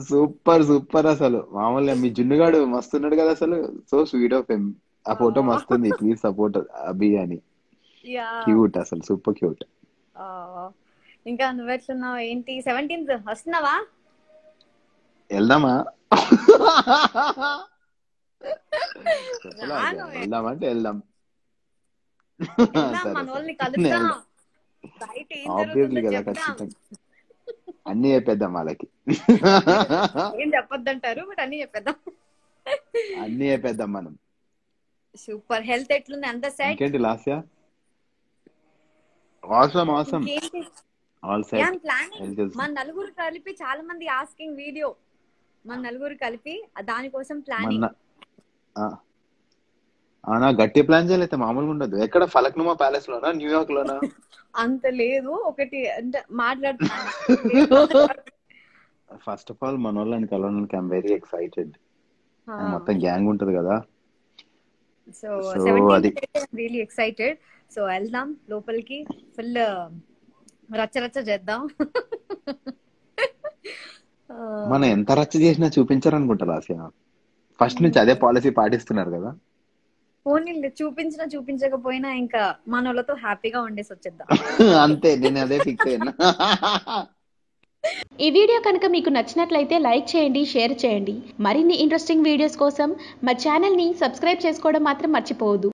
Super super అసలు. మామూలుగా మీ జున్నుగాడు మస్తున్నాడు కదా అసలు. సో స్వీట్ ఆఫ్ హిమ్ ఆ ఫోటో. మస్తుంది. ప్లీజ్ సపోర్ట్ అభి అని క్యూట్ అసలు సూపర్ క్యూట్. ఇంకా నువ్వు ఎట్లున్నావు? ఏంటి? సెవెంటీన్త్ వస్తున్నావా? వెళ్దామా. వెళ్దామంటే వెళ్దాం. మన. వాళ్ళని కలుద్దాం. బయట ఏం జరుగుతుందో ఖచ్చితంగా. అన్ని చెప్పేద్దాం వాళ్ళకి. ఏం చెప్పొద్దంటారు బట్ అన్ని చెప్పేద్దాం. అన్ని చెప్పేద్దాం మనం. సూపర్. హెల్త్ ఎట్లుంది? అంత సెట్ ఇంకేంటి Lasya? Awesome awesome all set మన నలుగురు కలిపి చాలా మంది ఆస్కింగ్ వీడియో మన నలుగురు కలిపి దానికోసం ప్లానింగ్ ఆ. అవునా గట్టి ప్లాన్ చేయలేదు మామూలుగా ఉండదు. ఎక్కడ ఫలక్నుమా ప్యాలెస్ లోనా న్యూయార్క్ లోనా? అంత లేదు. ఒకటి అంటే మాట్లాడుతున్నాను ఫస్ట్ ఆఫ్ ఆల్ మన వాళ్ళని కలవడానికి ఐమ్ వెరీ ఎక్సైటెడ్ మొత్తం గ్యాంగ్ ఉంటది కదా. సో అది- రియలీ ఎక్సైటెడ్ సో వెళ్దాం లోపలికి. ఫుల్ రచ్చ రచ్చ చేద్దాం. మనం ఎంత రచ్చ చేసినా చూపించారనుకుంటా లాస్యా ఫస్ట్ నుంచి అదే పాలసీ పాటిస్తున్నారు కదా. ఫోన్ చూపించినా చూపించకపోయినా ఇంకా మన వాళ్ళతో హ్యాపీగా ఉండేసి వచ్చేద్దాం. అంతే నేను అదే ఫిక్స్ అయినా ఈ వీడియో కనుక మీకు నచ్చినట్లయితే లైక్ చేయండి షేర్ చేయండి. మరిన్ని ఇంట్రెస్టింగ్ వీడియోస్ కోసం మా ఛానల్ని సబ్స్క్రైబ్ చేసుకోవడం మాత్రం మర్చిపోవద్దు.